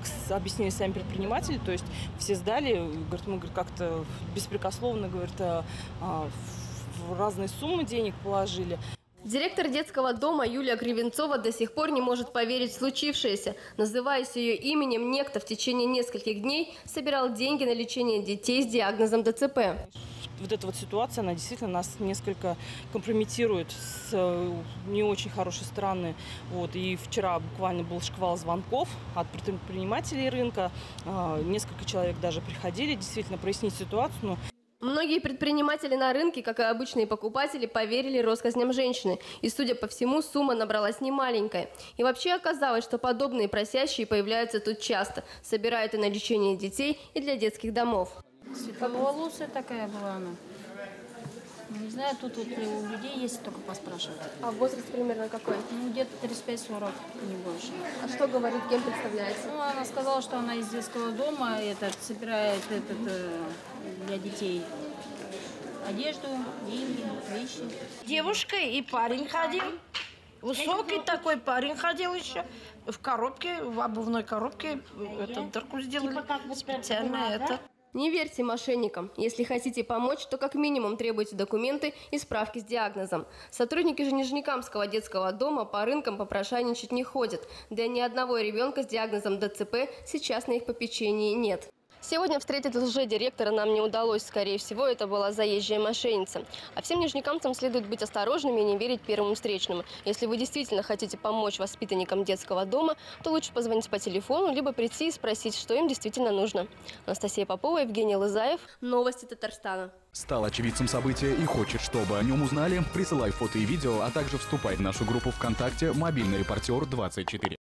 как объяснили сами предприниматели, то есть все сдали, говорит, мы как-то беспрекословно, говорит, а, а, в разные суммы денег положили. Директор детского дома Юлия Кривенцова до сих пор не может поверить в случившееся. Называясь ее именем, некто в течение нескольких дней собирал деньги на лечение детей с диагнозом ДЦП. Вот эта вот ситуация, она действительно нас несколько компрометирует с э, не очень хорошей стороны. Вот. И вчера буквально был шквал звонков от предпринимателей рынка. А, Несколько человек даже приходили действительно прояснить ситуацию. Но Многие предприниматели на рынке, как и обычные покупатели, поверили россказням женщины. И, судя по всему, сумма набралась немаленькая. И вообще оказалось, что подобные просящие появляются тут часто. Собирают и на лечение детей, и для детских домов. Светловолосая такая была она. Не знаю, тут вот у людей есть только поспрашивать. А возраст примерно какой? Ну, где-то 35-40, не больше. А что говорит, кем представляется? Ну, она сказала, что она из детского дома этот, собирает этот, э, для детей одежду, деньги, вещи. Девушка и парень ходил. Высокий такой парень ходил еще. В коробке, в обувной коробке. Эту дырку сделали. Специально это. Не верьте мошенникам. Если хотите помочь, то как минимум требуйте документы и справки с диагнозом. Сотрудники же Нижнекамского детского дома по рынкам попрошайничать не ходят. Да и ни одного ребенка с диагнозом ДЦП сейчас на их попечении нет. Сегодня встретить лже-директора нам не удалось. Скорее всего, это была заезжая мошенница. А всем нижнекамцам следует быть осторожными и не верить первому встречному. Если вы действительно хотите помочь воспитанникам детского дома, то лучше позвонить по телефону, либо прийти и спросить, что им действительно нужно. Анастасия Попова, Евгений Лызаев. Новости Татарстана. Стал очевидцем события и хочет, чтобы о нем узнали? Присылай фото и видео, а также вступай в нашу группу ВКонтакте «Мобильный репортер 24».